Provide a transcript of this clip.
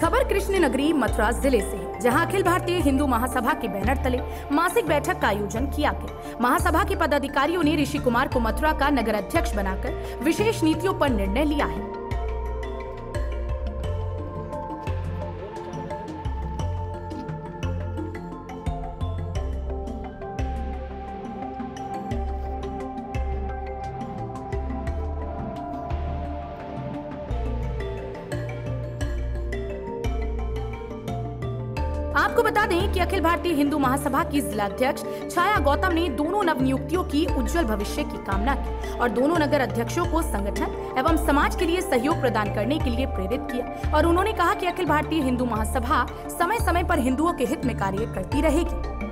खबर कृष्ण नगरी मथुरा ज़िले से। जहाँ अखिल भारतीय हिंदू महासभा के बैनर तले मासिक बैठक का आयोजन किया गया। महासभा के पदाधिकारियों ने ऋषि कुमार को मथुरा का नगर अध्यक्ष बनाकर विशेष नीतियों पर निर्णय लिया है। आपको बता दें कि अखिल भारतीय हिंदू महासभा की जिला अध्यक्ष छाया गौतम ने दोनों नव नियुक्तियों की उज्जवल भविष्य की कामना की और दोनों नगर अध्यक्षों को संगठन एवं समाज के लिए सहयोग प्रदान करने के लिए प्रेरित किया और उन्होंने कहा कि अखिल भारतीय हिंदू महासभा समय समय पर हिंदुओं के हित में कार्य करती रहेगी।